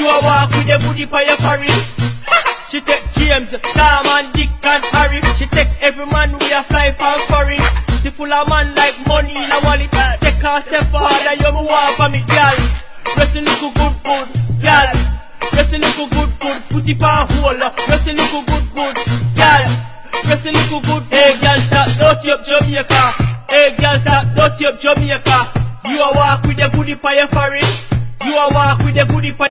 You a walk with the booty by your forehead. She take James, Tom and Dick and Harry. She take every man we a fly from foreign. She full of man like money in a wallet. Take her step harder, you me want for me, girl. Dressing look good, good, girl. Dressing look good, good. Put it on hold. Dressing look good, good, girl. Dressing look good. Hey, girl, stop dirty up Jamaica. Hey, girl, stop dirty up Jamaica. You a walk with the booty by your forehead. You a walk with the booty by